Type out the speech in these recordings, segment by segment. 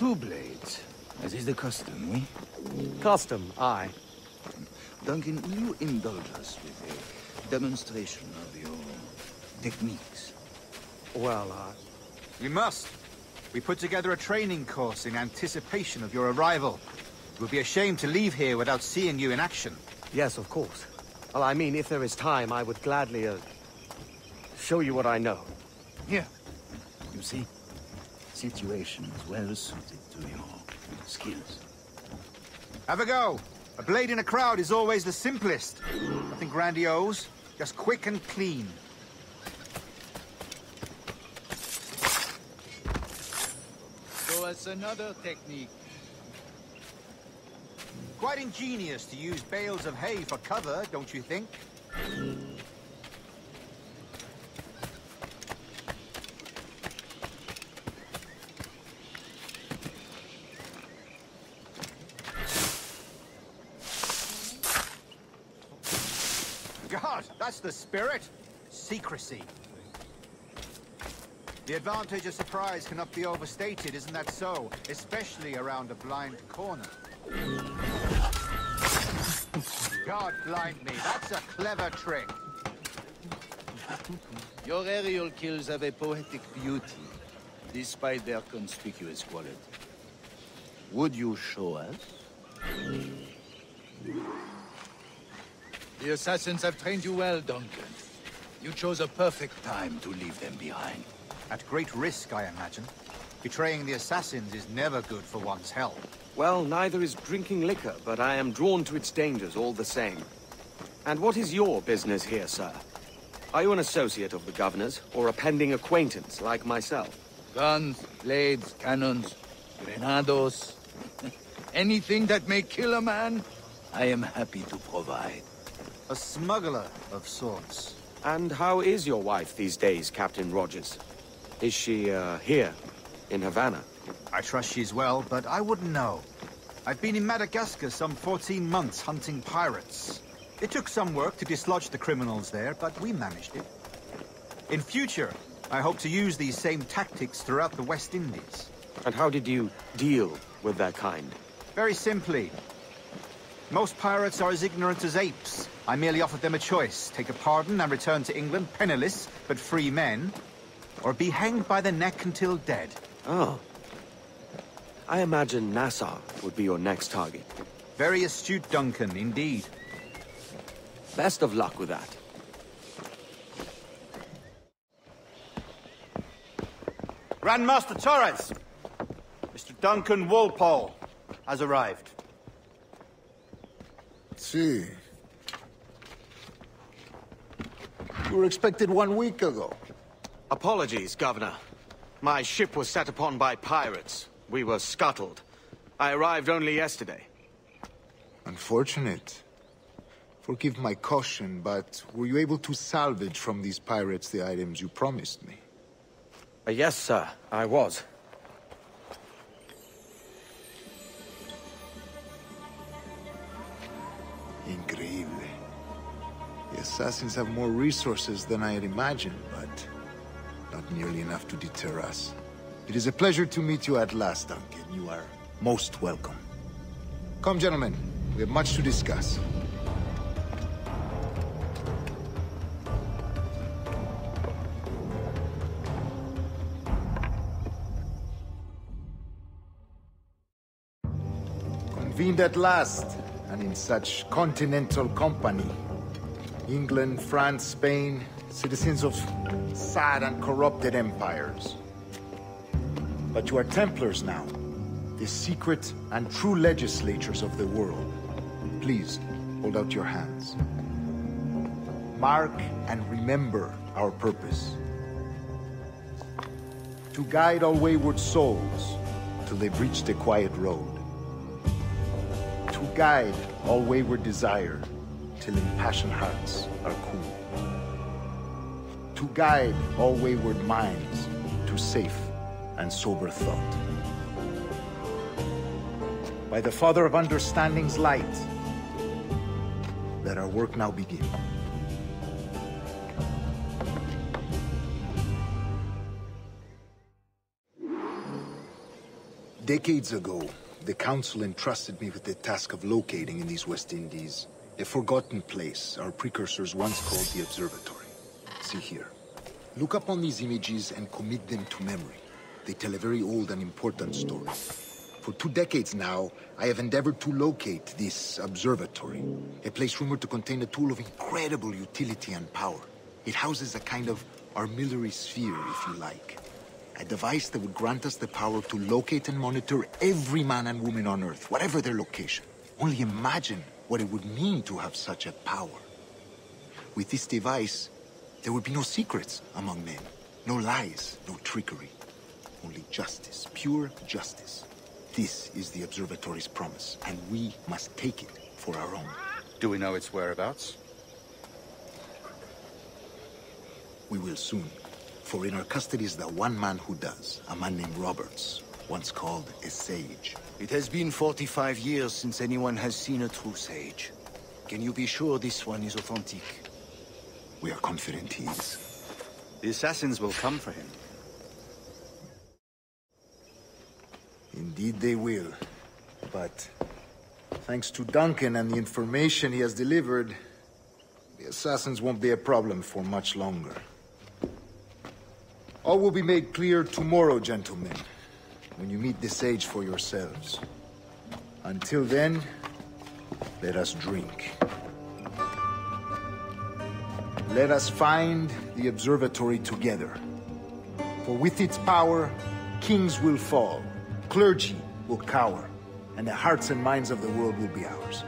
Two blades, as is the custom, we? Custom, aye. Duncan, will you indulge us with a demonstration of your techniques? Well, uh... We must. We put together a training course in anticipation of your arrival. It would be a shame to leave here without seeing you in action. Yes, of course. Well, I mean, if there is time, I would gladly, uh, show you what I know. Here. You see? Situations well suited to your skills. Have a go. A blade in a crowd is always the simplest. Nothing grandiose, just quick and clean. Show us another technique. Quite ingenious to use bales of hay for cover, don't you think? God, that's the spirit. Secrecy. The advantage of surprise cannot be overstated, isn't that so? Especially around a blind corner. God blind me, that's a clever trick. Your aerial kills have a poetic beauty, despite their conspicuous quality. Would you show us? The assassins have trained you well, Duncan. You chose a perfect time to leave them behind. At great risk, I imagine. Betraying the assassins is never good for one's health. Well, neither is drinking liquor, but I am drawn to its dangers all the same. And what is your business here, sir? Are you an associate of the governor's, or a pending acquaintance like myself? Guns, blades, cannons, grenados. Anything that may kill a man, I am happy to provide. A smuggler of sorts. And how is your wife these days, Captain Rogers? Is she, uh, here, in Havana? I trust she's well, but I wouldn't know. I've been in Madagascar some 14 months hunting pirates. It took some work to dislodge the criminals there, but we managed it. In future, I hope to use these same tactics throughout the West Indies. And how did you deal with their kind? Very simply. Most pirates are as ignorant as apes. I merely offered them a choice. Take a pardon and return to England penniless, but free men. Or be hanged by the neck until dead. Oh. I imagine Nassau would be your next target. Very astute, Duncan, indeed. Best of luck with that. Grandmaster Torres! Mr. Duncan Walpole has arrived. See. You were expected one week ago. Apologies, Governor. My ship was set upon by pirates. We were scuttled. I arrived only yesterday. Unfortunate. Forgive my caution, but were you able to salvage from these pirates the items you promised me? Uh, yes, sir. I was. Assassins have more resources than I had imagined, but not nearly enough to deter us. It is a pleasure to meet you at last, Duncan. You are most welcome. Come, gentlemen. We have much to discuss. Convened at last, and in such continental company. England, France, Spain, citizens of sad and corrupted empires. But you are Templars now, the secret and true legislatures of the world. Please, hold out your hands. Mark and remember our purpose. To guide all wayward souls till they've reached the quiet road. To guide all wayward desire till impassioned hearts are cool. To guide all wayward minds to safe and sober thought. By the Father of Understanding's light, let our work now begin. Decades ago, the Council entrusted me with the task of locating in these West Indies a forgotten place our precursors once called the Observatory. See here. Look up on these images and commit them to memory. They tell a very old and important story. For two decades now, I have endeavored to locate this observatory, a place rumored to contain a tool of incredible utility and power. It houses a kind of armillary sphere, if you like. A device that would grant us the power to locate and monitor every man and woman on Earth, whatever their location. Only imagine what it would mean to have such a power. With this device, there would be no secrets among men. No lies, no trickery. Only justice, pure justice. This is the Observatory's promise, and we must take it for our own. Do we know its whereabouts? We will soon. For in our custody is the one man who does, a man named Roberts, once called a sage. It has been 45 years since anyone has seen a true sage. Can you be sure this one is authentic? We are confident he is. The assassins will come for him. Indeed they will. But thanks to Duncan and the information he has delivered, the assassins won't be a problem for much longer. All will be made clear tomorrow, gentlemen, when you meet the sage for yourselves. Until then, let us drink. Let us find the observatory together. For with its power, kings will fall, clergy will cower, and the hearts and minds of the world will be ours.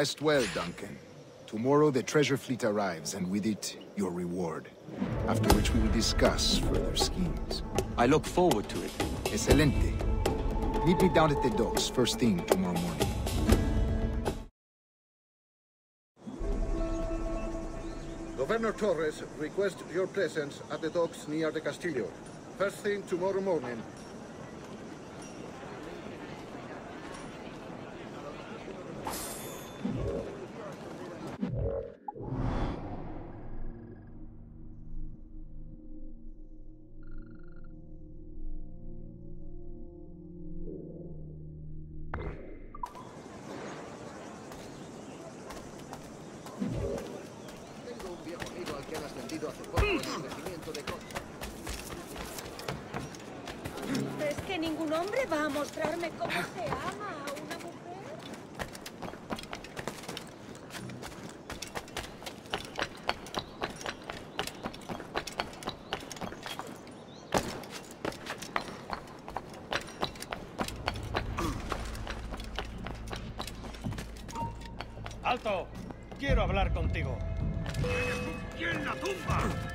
Rest well, Duncan. Tomorrow the treasure fleet arrives, and with it, your reward. After which we will discuss further schemes. I look forward to it. Excelente. Meet me down at the docks first thing tomorrow morning. Governor Torres requests your presence at the docks near the Castillo. First thing tomorrow morning. Hombre va a mostrarme cómo se ama a una mujer? ¡Alto! Quiero hablar contigo. ¡En la tumba!